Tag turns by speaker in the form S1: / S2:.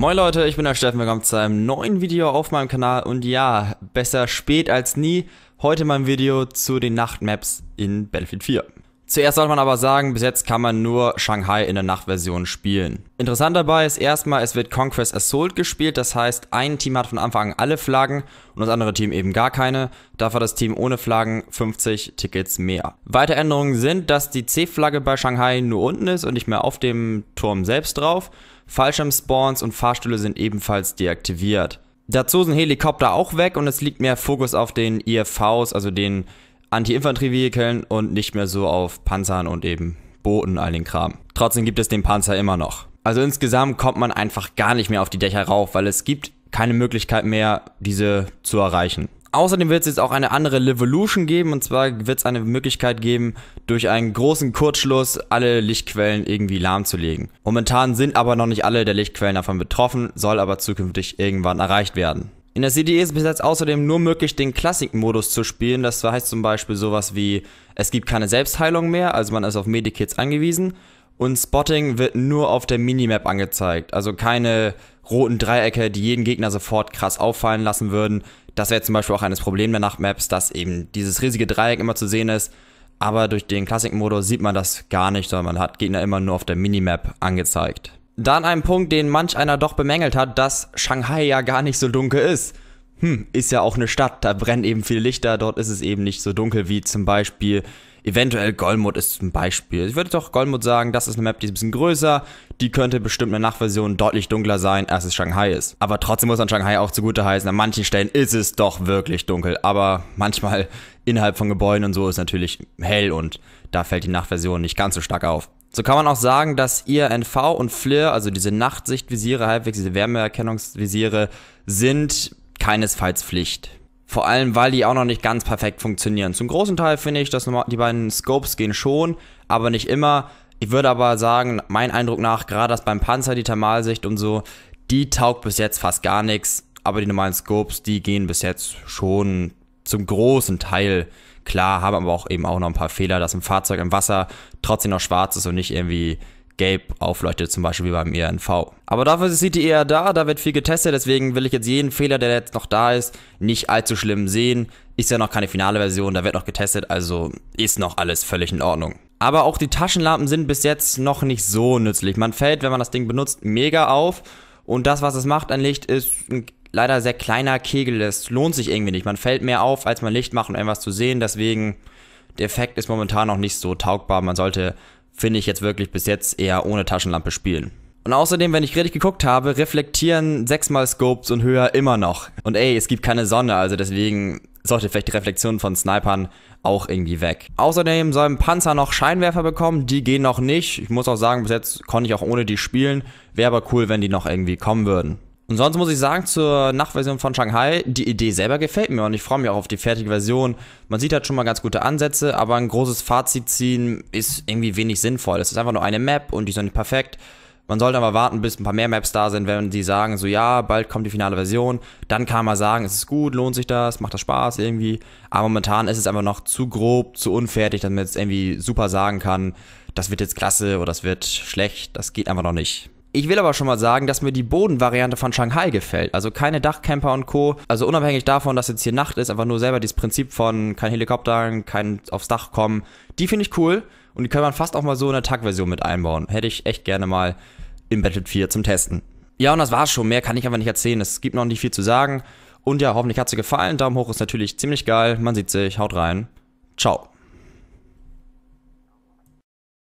S1: Moin Leute, ich bin der Steffen, willkommen zu einem neuen Video auf meinem Kanal und ja, besser spät als nie, heute mein Video zu den Nachtmaps in Battlefield 4. Zuerst sollte man aber sagen, bis jetzt kann man nur Shanghai in der Nachtversion spielen. Interessant dabei ist erstmal, es wird Conquest Assault gespielt, das heißt, ein Team hat von Anfang an alle Flaggen und das andere Team eben gar keine. Dafür das Team ohne Flaggen 50 Tickets mehr. Weitere Änderungen sind, dass die C-Flagge bei Shanghai nur unten ist und nicht mehr auf dem Turm selbst drauf. Fallschirmspawns und Fahrstühle sind ebenfalls deaktiviert. Dazu sind Helikopter auch weg und es liegt mehr Fokus auf den IFVs, also den Anti-Infanterie-Vehikeln und nicht mehr so auf Panzern und eben Booten, all den Kram. Trotzdem gibt es den Panzer immer noch. Also insgesamt kommt man einfach gar nicht mehr auf die Dächer rauf, weil es gibt keine Möglichkeit mehr, diese zu erreichen. Außerdem wird es jetzt auch eine andere Levolution geben und zwar wird es eine Möglichkeit geben, durch einen großen Kurzschluss alle Lichtquellen irgendwie lahmzulegen. Momentan sind aber noch nicht alle der Lichtquellen davon betroffen, soll aber zukünftig irgendwann erreicht werden. In der CDE ist bis jetzt außerdem nur möglich, den Classic-Modus zu spielen. Das heißt zum Beispiel sowas wie, es gibt keine Selbstheilung mehr, also man ist auf Medikits angewiesen. Und Spotting wird nur auf der Minimap angezeigt. Also keine roten Dreiecke, die jeden Gegner sofort krass auffallen lassen würden. Das wäre zum Beispiel auch eines Problem der Nachtmaps, dass eben dieses riesige Dreieck immer zu sehen ist. Aber durch den Classic-Modus sieht man das gar nicht, sondern man hat Gegner immer nur auf der Minimap angezeigt. Dann ein Punkt, den manch einer doch bemängelt hat, dass Shanghai ja gar nicht so dunkel ist. Hm, ist ja auch eine Stadt, da brennen eben viele Lichter, dort ist es eben nicht so dunkel wie zum Beispiel Eventuell Golmud ist ein Beispiel. Ich würde doch Golmud sagen, das ist eine Map, die ist ein bisschen größer. Die könnte bestimmt eine Nachtversion deutlich dunkler sein, als es Shanghai ist. Aber trotzdem muss man Shanghai auch zugute heißen. An manchen Stellen ist es doch wirklich dunkel. Aber manchmal innerhalb von Gebäuden und so ist natürlich hell und da fällt die Nachtversion nicht ganz so stark auf. So kann man auch sagen, dass ihr NV und FLIR, also diese Nachtsichtvisiere, halbwegs diese Wärmeerkennungsvisiere, sind keinesfalls Pflicht. Vor allem, weil die auch noch nicht ganz perfekt funktionieren. Zum großen Teil finde ich, dass die beiden Scopes gehen schon, aber nicht immer. Ich würde aber sagen, mein Eindruck nach, gerade das beim Panzer, die Thermalsicht und so, die taugt bis jetzt fast gar nichts. Aber die normalen Scopes, die gehen bis jetzt schon zum großen Teil klar, haben aber auch eben auch noch ein paar Fehler, dass ein Fahrzeug im Wasser trotzdem noch schwarz ist und nicht irgendwie gelb aufleuchtet, zum Beispiel wie beim ERNV. Aber dafür ist die eher da, da wird viel getestet, deswegen will ich jetzt jeden Fehler, der jetzt noch da ist, nicht allzu schlimm sehen. Ist ja noch keine finale Version, da wird noch getestet, also ist noch alles völlig in Ordnung. Aber auch die Taschenlampen sind bis jetzt noch nicht so nützlich. Man fällt, wenn man das Ding benutzt, mega auf. Und das, was es macht an Licht, ist ein leider sehr kleiner Kegel. Es lohnt sich irgendwie nicht. Man fällt mehr auf, als man Licht macht, um irgendwas zu sehen. Deswegen, der Effekt ist momentan noch nicht so taugbar. Man sollte, finde ich, jetzt wirklich bis jetzt eher ohne Taschenlampe spielen. Und außerdem, wenn ich richtig geguckt habe, reflektieren sechsmal Scopes und höher immer noch. Und ey, es gibt keine Sonne, also deswegen sollte vielleicht die Reflexion von Snipern auch irgendwie weg. Außerdem soll ein Panzer noch Scheinwerfer bekommen, die gehen noch nicht. Ich muss auch sagen, bis jetzt konnte ich auch ohne die spielen. Wäre aber cool, wenn die noch irgendwie kommen würden. Und sonst muss ich sagen, zur Nachtversion von Shanghai, die Idee selber gefällt mir und ich freue mich auch auf die fertige Version. Man sieht halt schon mal ganz gute Ansätze, aber ein großes Fazit ziehen ist irgendwie wenig sinnvoll. Es ist einfach nur eine Map und die ist noch nicht perfekt. Man sollte aber warten, bis ein paar mehr Maps da sind, wenn die sagen, so ja, bald kommt die finale Version. Dann kann man sagen, es ist gut, lohnt sich das, macht das Spaß irgendwie. Aber momentan ist es einfach noch zu grob, zu unfertig, dass man jetzt irgendwie super sagen kann, das wird jetzt klasse oder das wird schlecht. Das geht einfach noch nicht. Ich will aber schon mal sagen, dass mir die Bodenvariante von Shanghai gefällt. Also keine Dachcamper und Co. Also unabhängig davon, dass jetzt hier Nacht ist, einfach nur selber dieses Prinzip von kein Helikopter, kein aufs Dach kommen. Die finde ich cool und die kann man fast auch mal so in eine Tag-Version mit einbauen. Hätte ich echt gerne mal im Battlefield 4 zum Testen. Ja, und das war's schon. Mehr kann ich einfach nicht erzählen. Es gibt noch nicht viel zu sagen. Und ja, hoffentlich hat's dir gefallen. Daumen hoch ist natürlich ziemlich geil. Man sieht sich. Haut rein. Ciao.